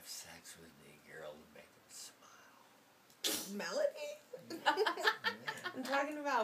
have sex with a girl, to make them smile. Melody? Yeah. I'm talking about